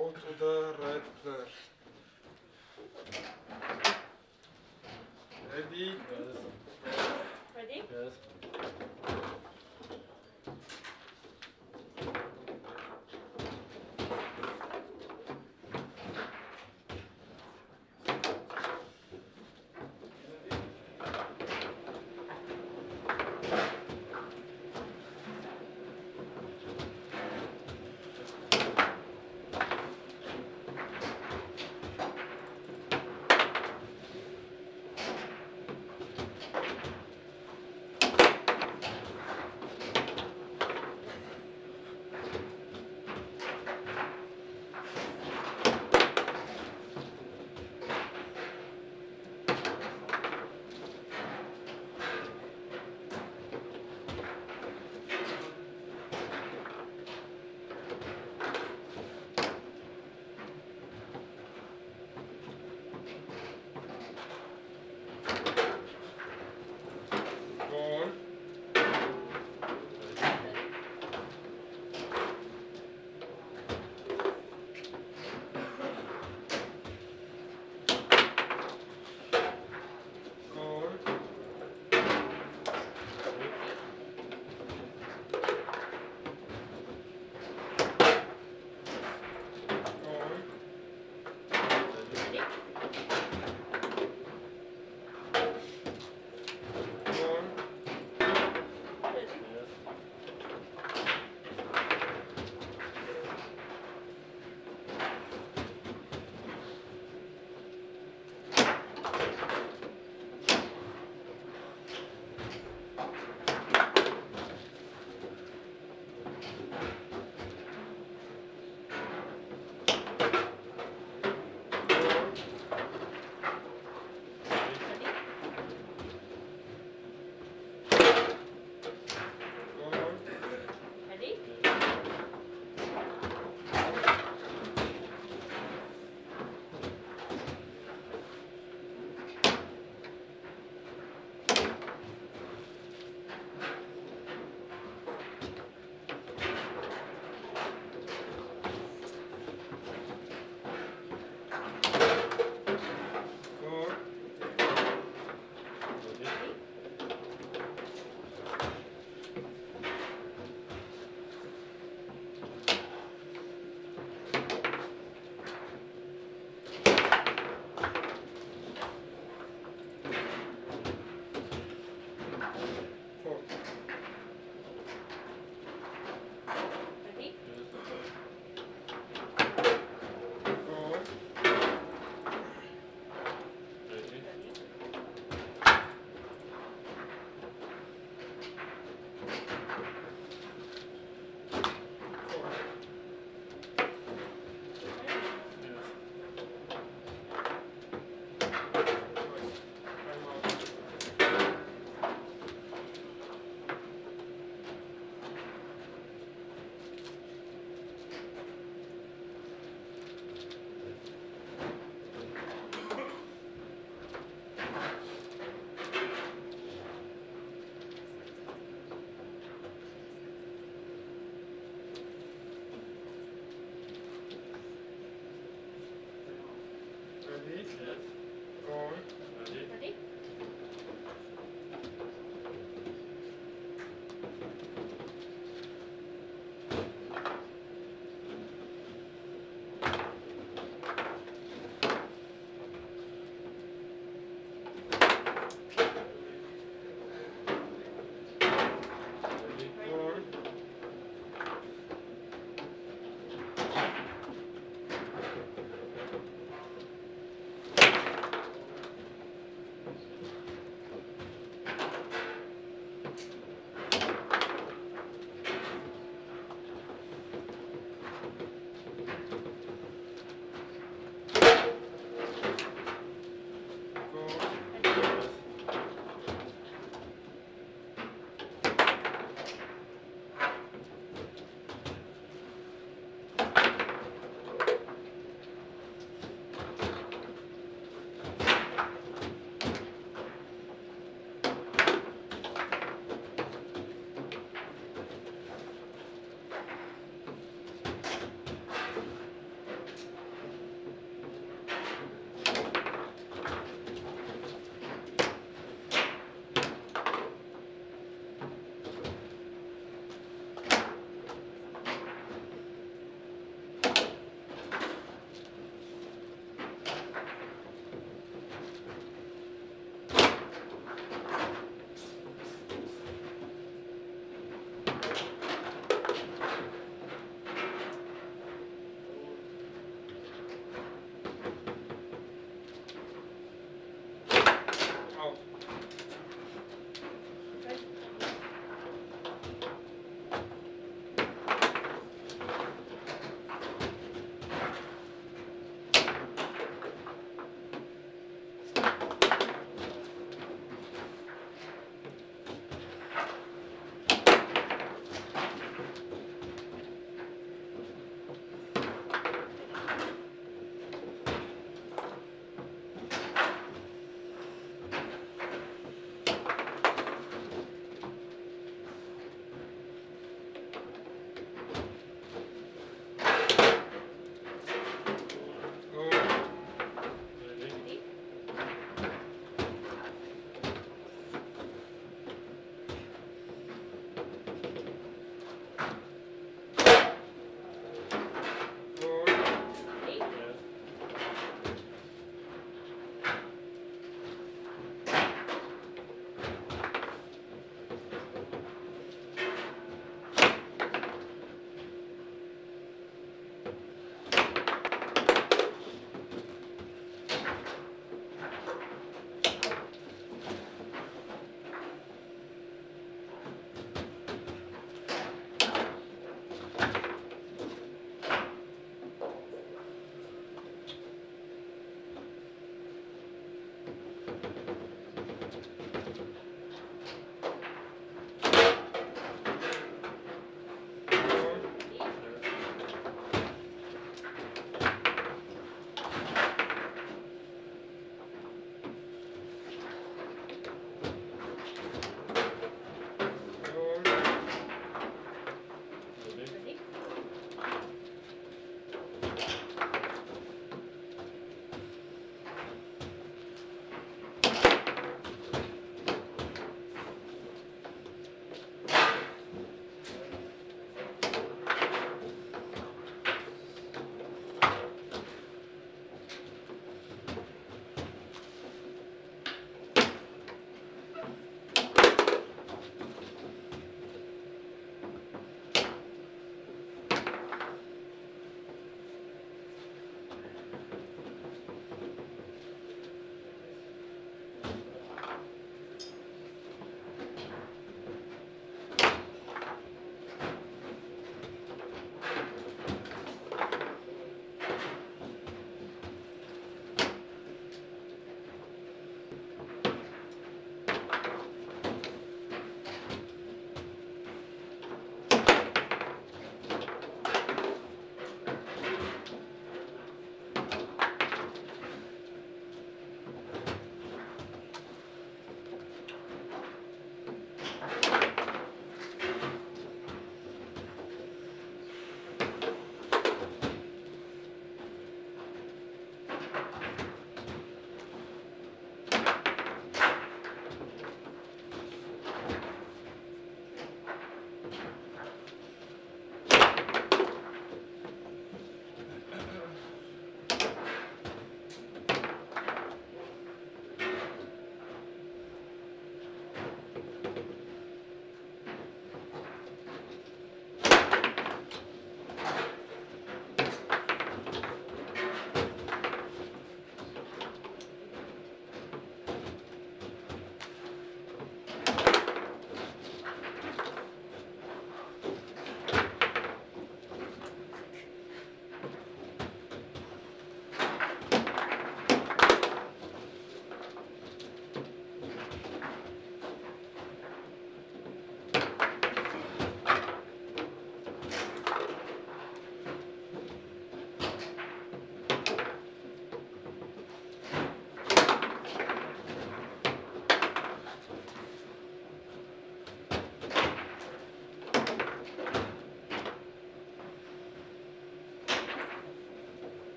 go to the red player. Ready? Yes. Ready? Yes.